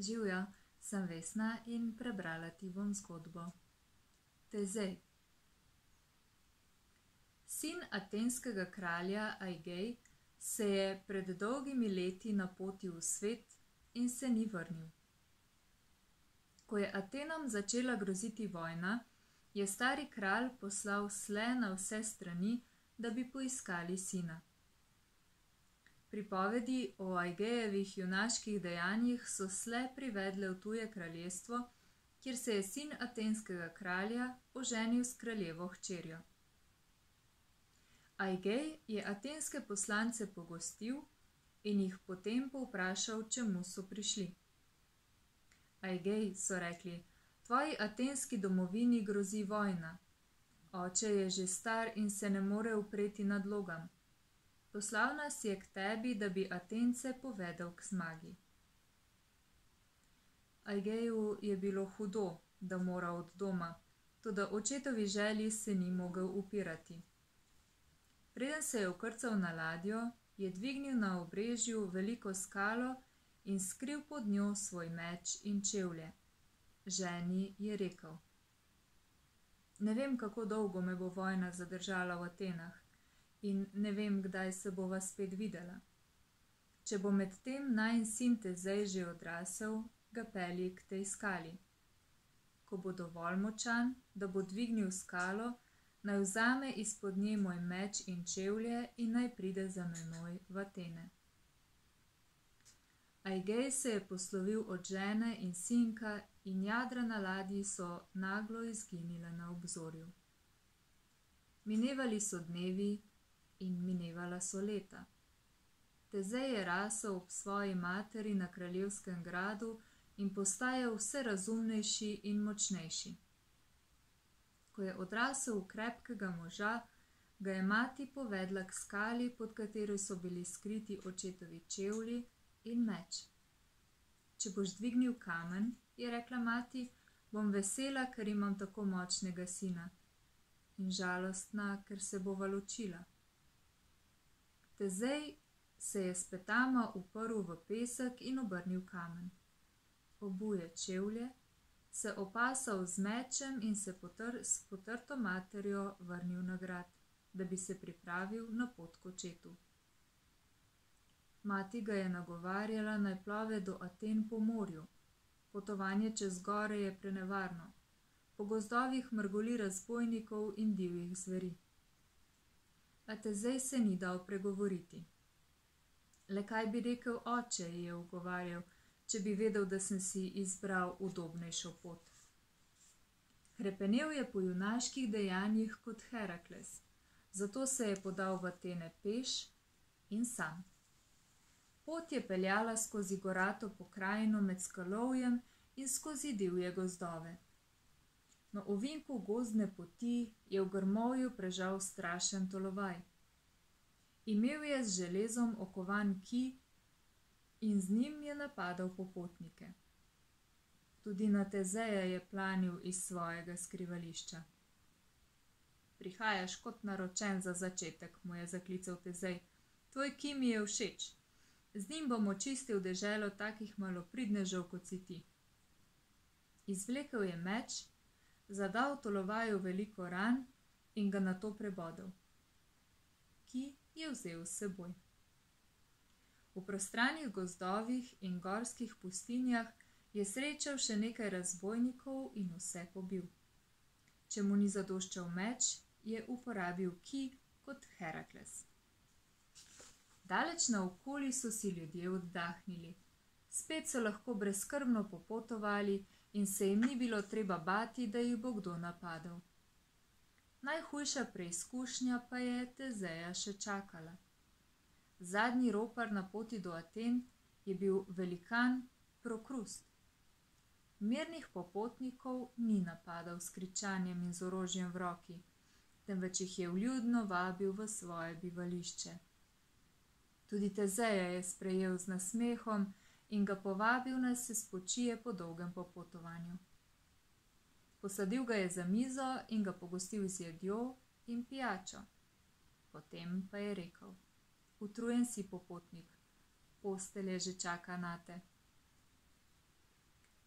Živijo, sem Vesna in prebrala ti bom zgodbo. Tezej. Sin atenskega kralja Aigej se je pred dolgimi leti napotil v svet in se ni vrnil. Ko je Atenam začela groziti vojna, je stari kralj poslal sle na vse strani, da bi poiskali sina. Pripovedi o Aigejevih junaških dejanjih so sle privedle v tuje kraljestvo, kjer se je sin atenskega kralja oženil s kraljevo hčerjo. Aigej je atenske poslance pogostil in jih potem povprašal, čemu so prišli. Aigej so rekli, tvoji atenski domovini grozi vojna. Oče je že star in se ne more upreti nadlogam. Poslal nas je k tebi, da bi Atence povedal k zmagi. Aigeju je bilo hudo, da mora od doma, tudi očetovi želji se ni mogel upirati. Preden se je ukrcal na ladjo, je dvignil na obrežju veliko skalo in skril pod njo svoj meč in čevlje. Ženi je rekel: Ne vem, kako dolgo me bo vojna zadržala v Atenah in ne vem, kdaj se bova spet videla. Če bo med tem naj sin te zdaj že odrasel, ga peli k tej skali. Ko bo dovolj močan, da bo dvignil skalo, naj vzame izpod nje moj meč in čevlje in naj pride za menoj v Atene. Aigej se je poslovil od žene in sinka in jadra na ladji so naglo izginile na obzorju. Minevali so dnevi, in minevala so leta. Tezej je rasel ob svoji materi na kraljevskem gradu in postajal vse razumnejši in močnejši. Ko je odrasel v krepkega moža, ga je mati povedla k skali, pod katero so bili skriti očetovi čevlji in meč. Če boš dvignil kamen, je rekla mati, bom vesela, ker imam tako močnega sina, in žalostna, ker se bova ločila. Tezej se je s petama uprl v pesek in obrnil kamen. Obuje čevlje, se opasal z mečem in se potr s potrto materjo vrnil na grad, da bi se pripravil na pot k očetu. Mati ga je nagovarjala naj plove do Aten po morju. Potovanje čez gore je prenevarno. Po gozdovih mrgoli razbojnikov in divjih zveri a te zdaj se ni dal pregovoriti. Le kaj bi rekel oče, je ugovarjal, če bi vedel, da sem si izbral udobnejšo pot. Hrepenel je po junaških dejanjih kot Herakles, zato se je podal v Atene peš in sam. Pot je peljala skozi gorato pokrajino med skalovjem in skozi divje gozdove. Na ovinku gozdne poti je v grmovju prežal strašen tolovaj. Imel je z železom okovan ki in z njim je napadal popotnike. Tudi na Tezeja je planil iz svojega skrivališča. Prihajaš kot naročen za začetek, mu je zaklical Tezej. Tvoj ki mi je všeč. Z njim bom očistil deželo takih malopridnežev kot si ti. Izvlekel je meč zadal tolovaju veliko ran in ga na to prebodel, ki je vzel s seboj. V prostranih gozdovih in gorskih pustinjah je srečal še nekaj razbojnikov in vse pobil. Če mu ni zadoščal meč, je uporabil ki kot Herakles. Daleč naokoli so si ljudje oddahnili, spet so lahko brezkrbno popotovali, in se jim ni bilo treba bati, da jih bo kdo napadel. Najhujša preizkušnja pa je Tezeja še čakala. Zadnji ropar na poti do Aten je bil velikan Prokrust. Mirnih popotnikov ni napadal s kričanjem in z orožjem v roki, temveč jih je vljudno vabil v svoje bivališče. Tudi Tezeja je sprejel z nasmehom, in ga povabil, naj se spočije po dolgem popotovanju. Posadil ga je za mizo in ga pogostil z jedjo in pijačo. Potem pa je rekel: Utrujen si popotnik, postelje že čaka na te.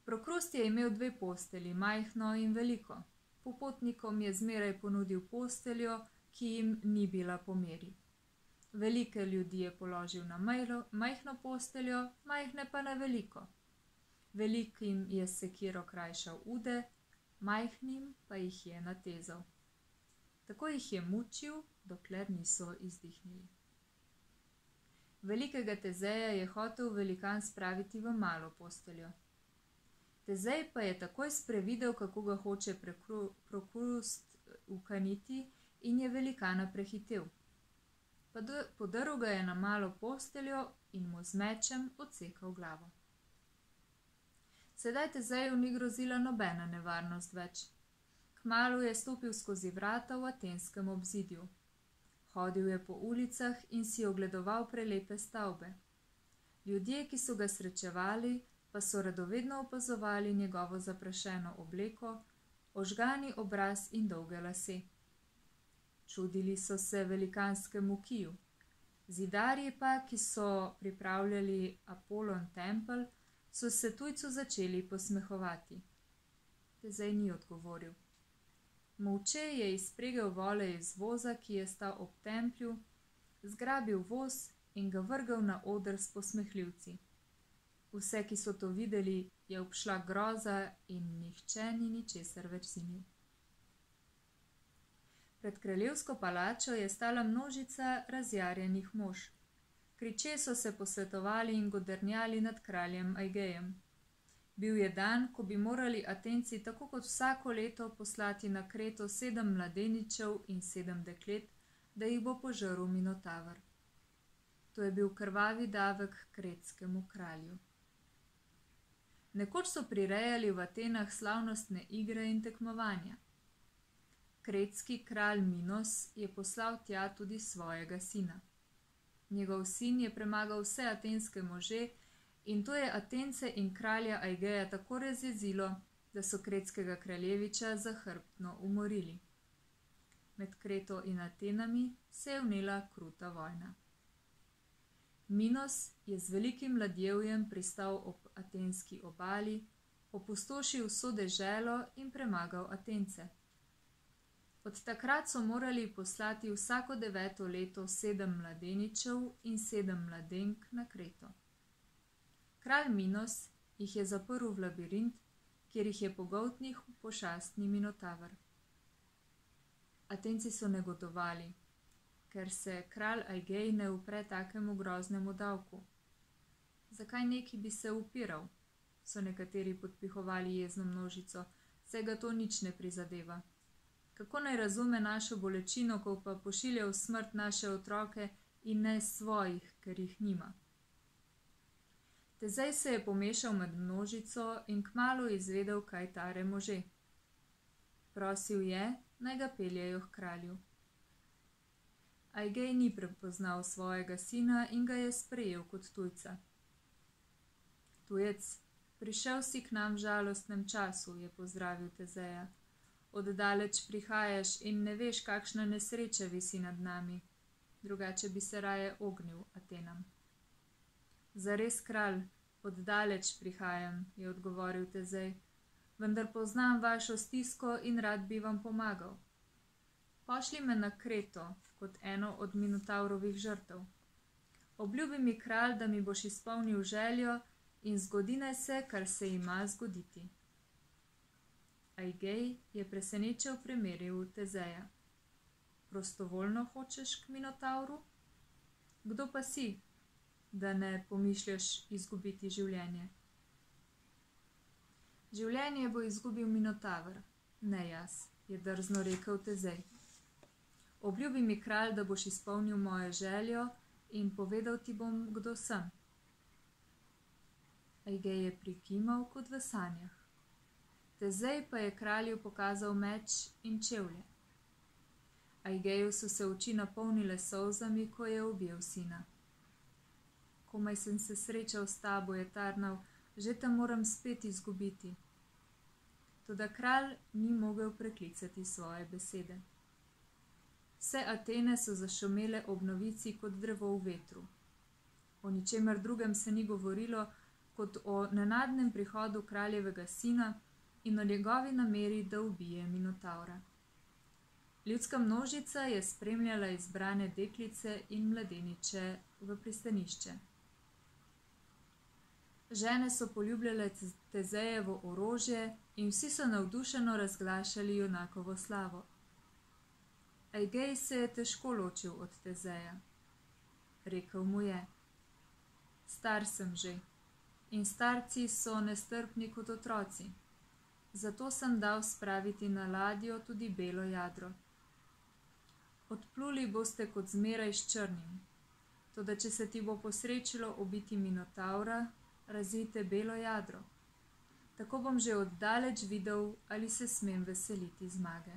Prokrust je imel dve posteli, majhno in veliko. Popotnikom je zmeraj ponudil posteljo, ki jim ni bila po meri. Velike ljudi je položil na majlo, majhno posteljo, majhne pa na veliko. Velikim je sekiro krajšal ude, majhnim pa jih je natezal. Tako jih je mučil, dokler niso izdihnili. Velikega Tezeja je hotel velikan spraviti v malo posteljo. Tezej pa je takoj sprevidel, kako ga hoče prokrust ukaniti in je velikana prehitev. Podrl ga je na malo posteljo in mu z mečem odsekal glavo. Sedaj Tezeju ni grozila nobena nevarnost več. Kmalu je stopil skozi vrata v atenskem obzidju. Hodil je po ulicah in si ogledoval prelepe stavbe. Ljudje, ki so ga srečevali, pa so radovedno opazovali njegovo zaprašeno obleko, ožgani obraz in dolge lase. Čudili so se velikanskemu kiju. Zidarji pa, ki so pripravljali Apollon tempel, so se tujcu začeli posmehovati. Tezej ni odgovoril. Molče je izpregel vole iz voza, ki je stal ob templju, zgrabil voz in ga vrgal na odr s posmehljivci. Vse, ki so to videli, je obšla groza in nihče ni ničesar več zinil. Pred kraljevsko palačo je stala množica razjarjenih mož. Kriče so se posvetovali in godrnjali nad kraljem Aigejem. Bil je dan, ko bi morali Atenci tako kot vsako leto poslati na Kreto sedem mladeničev in sedem deklet, da jih bo požrl Minotavr. To je bil krvavi davek kretskemu kralju. Nekoč so prirejali v Atenah slavnostne igre in tekmovanja. Kretski kralj Minos je poslal tja tudi svojega sina. Njegov sin je premagal vse atenske može, In to je Atence in kralja Aigeja tako razjezilo, da so kretskega kraljeviča zahrbtno umorili. Med Kreto in Atenami se je vnela kruta vojna. Minos je z velikim ladjevjem pristal ob atenski obali, opustošil vso deželo in premagal Atence. Od takrat so morali poslati vsako deveto leto sedem mladeničev in sedem mladenk na Kreto. Kralj Minos jih je zaprl v labirint, kjer jih je pogoltnih pošastni minotavr. Atenci so negodovali, ker se kralj Aigej ne upre takemu groznemu davku. Zakaj neki bi se upiral? so nekateri podpihovali jezno množico, se ga to nič ne prizadeva. Kako naj razume našo bolečino, ko pa pošilja v smrt naše otroke in ne svojih, ker jih nima? Tezej se je pomešal med množico in kmalo izvedel, kaj tare može. Prosil je, naj ga peljejo k kralju. Aigej ni prepoznal svojega sina in ga je sprejel kot tujca. Tujec, prišel si k nam v žalostnem času, je pozdravil Tezeja. Oddaleč prihajaš in ne veš, kakšna nesreča visi nad nami, drugače bi se raje ognil Atenam. Zares kralj, oddaleč prihajam, je odgovoril Tezej, vendar poznam vašo stisko in rad bi vam pomagal. Pošli me na Kreto kot eno od Minotaurovih žrtev. Obljubi mi kralj, da mi boš izpolnil željo in zgodi naj se, kar se ima zgoditi. Aigej je presenečel primeril Tezeja. Prostovoljno hočeš k Minotauru? Kdo pa si? da ne pomišljaš izgubiti življenje. Življenje bo izgubil Minotavr, ne jaz, je drzno rekel Tezej. Obljubi mi kralj, da boš izpolnil mojo željo in povedal ti bom, kdo sem. Aigej je prikimal kot v sanjah. Tezej pa je kralju pokazal meč in čevlje. Aigeju so se oči napolnile solzami, ko je objel sina komaj sem se srečal s tabo, je tarnal, že te moram spet izgubiti. Toda kralj ni mogel preklicati svoje besede. Vse Atene so zašumele ob novici kot drevo v vetru. O ničemer drugem se ni govorilo, kot o nenadnem prihodu kraljevega sina in o njegovi nameri, da ubije Minotaura. Ljudska množica je spremljala izbrane deklice in mladeniče v pristanišče. Žene so poljubljale Tezejevo orožje in vsi so navdušeno razglašali junakovo slavo. Aigej se je težko ločil od Tezeja. Rekel mu je: Star sem že in starci so nestrpni kot otroci. Zato sem dal spraviti na ladjo tudi belo jadro. Odpluli boste kot zmeraj s črnim. Toda, če se ti bo posrečilo ubiti Minotaura, razvite belo jadro. Tako bom že oddaleč videl, ali se smem veseliti zmage.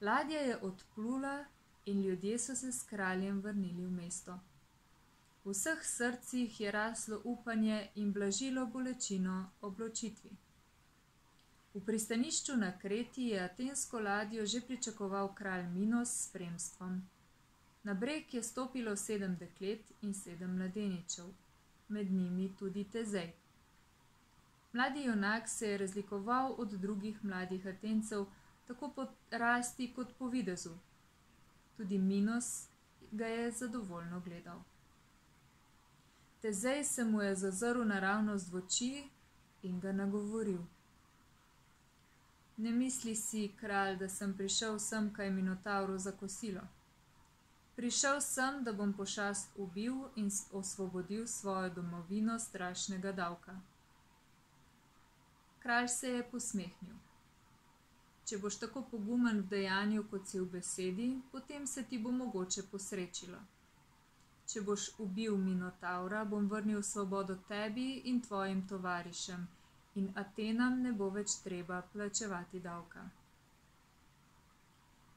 Ladja je odplula in ljudje so se s kraljem vrnili v mesto. V vseh srcih je raslo upanje in blažilo bolečino obločitvi. V pristanišču na Kreti je atensko ladjo že pričakoval kralj Minos s spremstvom. Na breg je stopilo sedem deklet in sedem mladeničev med njimi tudi Tezej. Mladi junak se je razlikoval od drugih mladih Atencev tako po rasti kot po videzu. Tudi Minos ga je zadovoljno gledal. Tezej se mu je zazrl naravnost v oči in ga nagovoril. Ne misli si, kralj, da sem prišel sem kaj Minotauru za kosilo. Prišel sem, da bom pošast ubil in osvobodil svojo domovino strašnega davka. Kralj se je posmehnil. Če boš tako pogumen v dejanju, kot si v besedi, potem se ti bo mogoče posrečilo. Če boš ubil Minotaura, bom vrnil svobodo tebi in tvojim tovarišem, in Atenam ne bo več treba plačevati davka.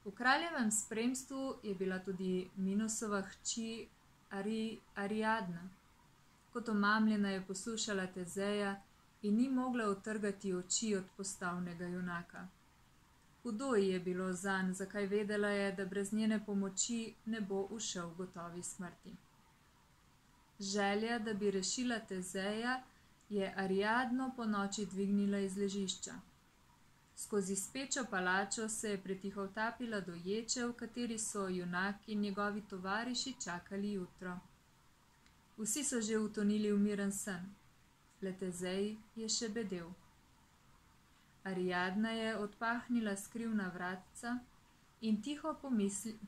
V kraljevem spremstvu je bila tudi Minosova hči Ari, Ariadna. Kot omamljena je poslušala Tezeja in ni mogla utrgati oči od postavnega junaka. Hudo ji je bilo zanj, zakaj vedela je, da brez njene pomoči ne bo ušel gotovi smrti. Želja, da bi rešila Tezeja, je Ariadno po noči dvignila iz ležišča. Skozi spečo palačo se je pretihotapila do ječe, v kateri so junak in njegovi tovariši čakali jutro. Vsi so že utonili v miren sen, letezej je še bedel. Ariadna je odpahnila skrivna vratca in tiho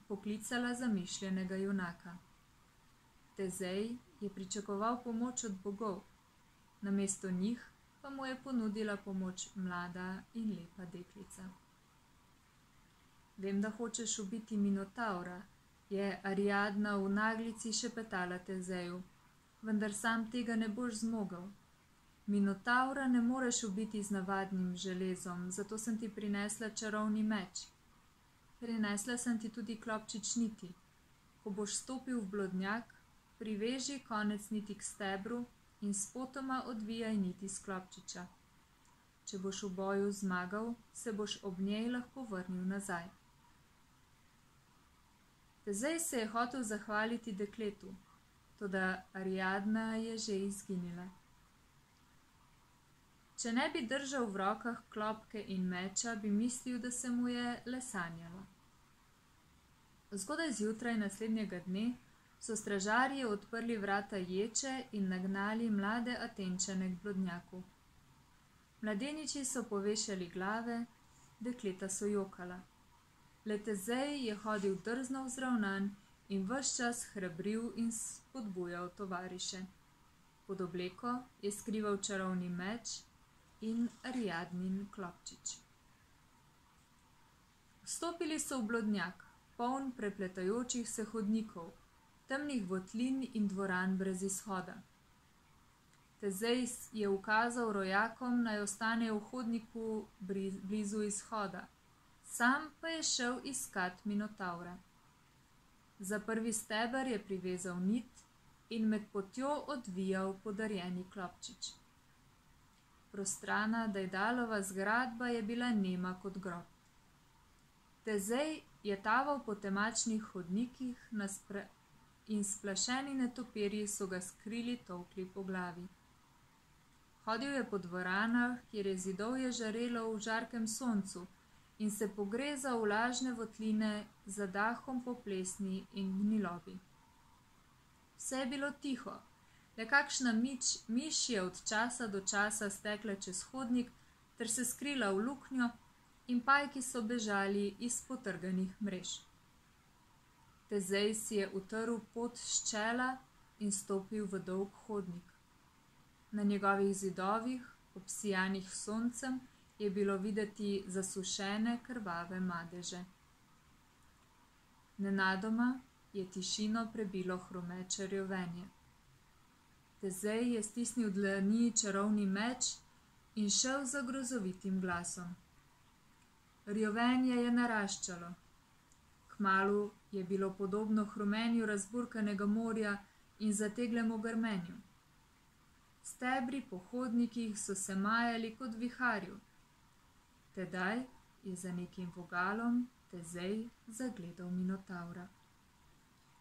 poklicala zamišljenega junaka. Tezej je pričakoval pomoč od bogov, namesto njih pa mu je ponudila pomoč mlada in lepa deklica. Vem, da hočeš ubiti Minotaura, je Ariadna v naglici še petala Tezeju, vendar sam tega ne boš zmogel. Minotaura ne moreš ubiti z navadnim železom, zato sem ti prinesla čarovni meč. Prinesla sem ti tudi klopčič niti. Ko boš stopil v blodnjak, priveži konec niti k stebru in spotoma odvijaj niti sklopčiča. Če boš v boju zmagal, se boš ob njej lahko vrnil nazaj. Zdaj se je hotel zahvaliti dekletu, toda Ariadna je že izginila. Če ne bi držal v rokah klopke in meča, bi mislil, da se mu je le sanjalo. Zgodaj zjutraj naslednjega dne so stražarji odprli vrata ječe in nagnali mlade Atenčane k blodnjaku. Mladeniči so povešali glave, dekleta so jokala. Letezej je hodil drzno vzravnan in vse čas hrabril in spodbujal tovariše. Pod obleko je skrival čarovni meč in Ariadnin klopčič. Vstopili so v blodnjak, poln prepletajočih se hodnikov, temnih votlin in dvoran brez izhoda. Tezej je ukazal rojakom, naj ostanejo v hodniku blizu izhoda, sam pa je šel iskat Minotaura. Za prvi steber je privezal nit in med potjo odvijal podarjeni klopčič. Prostrana Dajdalova zgradba je bila nema kot grob. Tezej je taval po temačnih hodnikih in splašeni netopirji so ga skrili tolkli po glavi. Hodil je po dvoranah, kjer je zidovje žarelo v žarkem soncu in se pogrezal v lažne votline za dahom po plesni in gnilobi. Vse je bilo tiho, le kakšna mič, miš je od časa do časa stekla čez hodnik ter se skrila v luknjo, in pajki so bežali iz potrganih mrež. Tezej si je utrl pot s čela in stopil v dolg hodnik. Na njegovih zidovih, obsijanih soncem, je bilo videti zasušene krvave madeže. Nenadoma je tišino prebilo hromeče rjovenje. Tezej je stisnil dlani čarovni meč in šel za grozovitim glasom. Rjovenje je naraščalo. Kmalu je bilo podobno hrumenju razburkanega morja in zateglemu grmenju. Stebri po hodnikih so se majali kot viharju. Tedaj je za nekim vogalom Tezej zagledal Minotaura.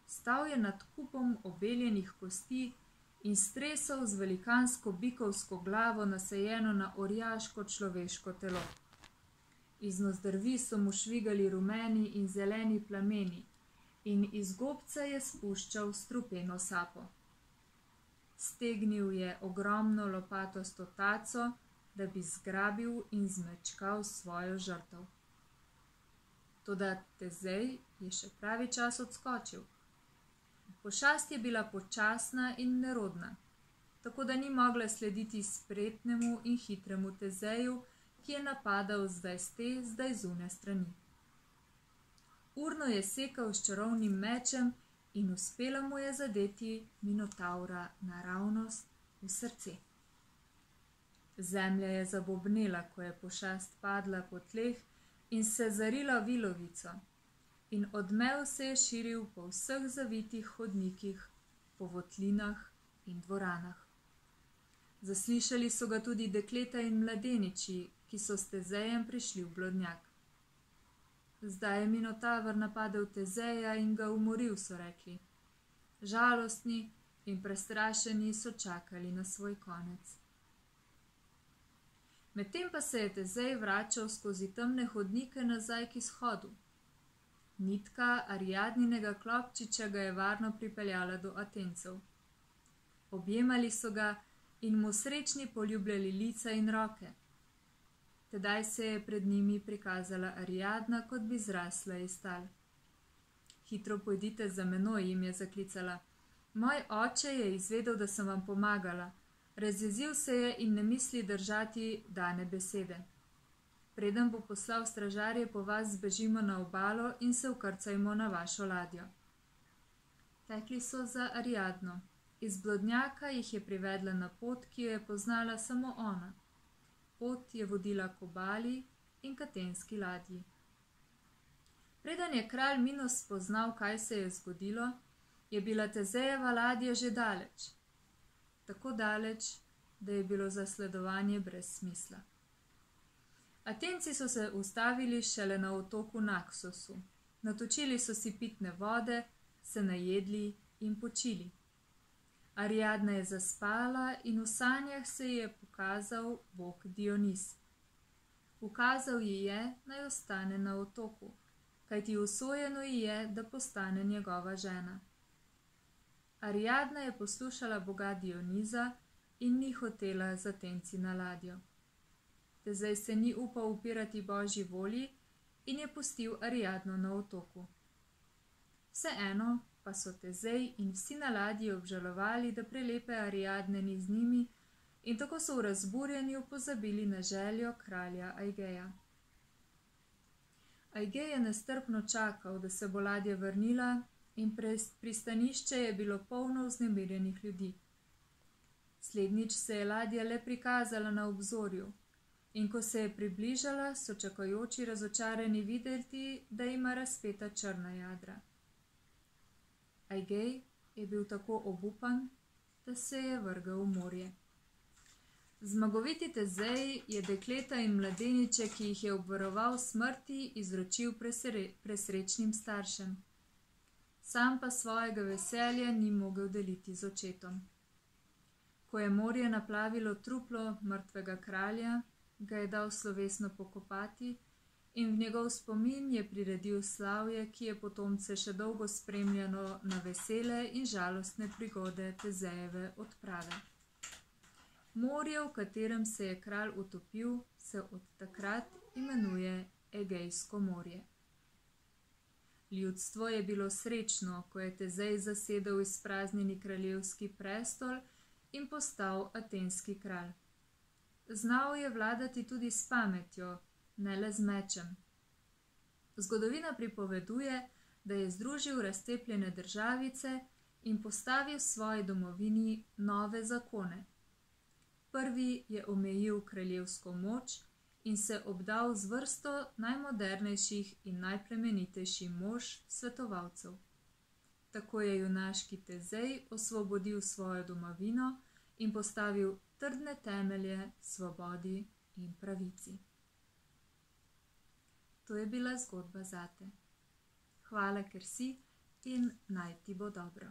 Stal je nad kupom obeljenih kosti in stresal z velikansko bikovsko glavo nasajeno na orjaško človeško telo. Iz nozdrvi so mu švigali rumeni in zeleni plameni, in iz gobca je spuščal strupeno sapo. Stegnil je ogromno lopatosto taco, da bi zgrabil in zmečkal svojo žrtev. Toda Tezej je še pravi čas odskočil. Pošast je bila počasna in nerodna, tako da ni mogla slediti spretnemu in hitremu Tezeju, ki je napadal zdaj z te, zdaj zune strani. Urno je sekal s čarovnim mečem in uspela mu je zadeti Minotaura naravnost v srce. Zemlja je zabobnela, ko je pošast padla po tleh in se zarila vilovico, in odmev se je širil po vseh zavitih hodnikih, po votlinah in dvoranah. Zaslišali so ga tudi dekleta in mladeniči, ki so s tezejem prišli v blodnjak. Zdaj je Minotavr napadel tezeja in ga umoril, so rekli. Žalostni in prestrašeni so čakali na svoj konec. Medtem pa se je Tezej vračal skozi temne hodnike nazaj k izhodu. Nitka Ariadninega klopčiča ga je varno pripeljala do Atencev. Objemali so ga in mu srečni poljubljali lica in roke. Tedaj se je pred njimi prikazala Ariadna, kot bi zrasla iz tal. Hitro pojdite za menoj, jim je zaklicala. Moj oče je izvedel, da sem vam pomagala. Razjezil se je in ne misli držati dane besede. Preden bo poslal stražarje po vas, zbežimo na obalo in se ukrcajmo na vašo ladjo. Tekli so za Ariadno. Iz blodnjaka jih je privedla na pot, ki jo je poznala samo ona. Pot je vodila k obali in katenski ladji. Preden je kralj Minos spoznal, kaj se je zgodilo, je bila Tezejeva ladja že daleč tako daleč, da je bilo zasledovanje brez smisla. Atenci so se ustavili šele na otoku Naksosu, natočili so si pitne vode, se najedli in počili. Ariadna je zaspala in v sanjah se ji je pokazal bog Dionis. Ukazal ji je, naj ostane na otoku, kajti usojeno ji je, da postane njegova žena. Ariadna je poslušala boga Dioniza in ni hotela zatenci na ladjo. Tezej se ni upal upirati božji volji in je pustil Ariadno na otoku. Vseeno pa so Tezej in vsi na ladji obžalovali, da prelepe Ariadne ni z njimi in tako so v razburjenju pozabili na željo kralja Aigeja. Aigej je nestrpno čakal, da se bo ladja vrnila in pristanišče je bilo polno vznemirjenih ljudi. Slednjič se je ladja le prikazala na obzorju, in ko se je približala, so čakajoči razočarani videti, da ima razpeta črna jadra. Aigej je bil tako obupan, da se je vrgal v morje. Zmagoviti Tezej je dekleta in mladeniče, ki jih je obvaroval smrti, izročil presre, presrečnim staršem sam pa svojega veselja ni mogel deliti z očetom. Ko je morje naplavilo truplo mrtvega kralja, ga je dal slovesno pokopati in v njegov spomin je priredil slavje, ki je potomce še dolgo spremljalo na vesele in žalostne prigode Tezejeve odprave. Morje, v katerem se je kralj utopil, se od takrat imenuje Egejsko morje. Ljudstvo je bilo srečno, ko je Tezej zasedel izpraznjeni kraljevski prestol in postal atenski kralj. Znal je vladati tudi s pametjo, ne le z mečem. Zgodovina pripoveduje, da je združil razcepljene državice in postavil svoji domovini nove zakone. Prvi je omejil kraljevsko moč in se obdal z vrsto najmodernejših in najplemenitejših mož svetovalcev. Tako je junaški Tezej osvobodil svojo domovino in postavil trdne temelje svobodi in pravici. To je bila zgodba zate. Hvala, ker si in naj ti bo dobro.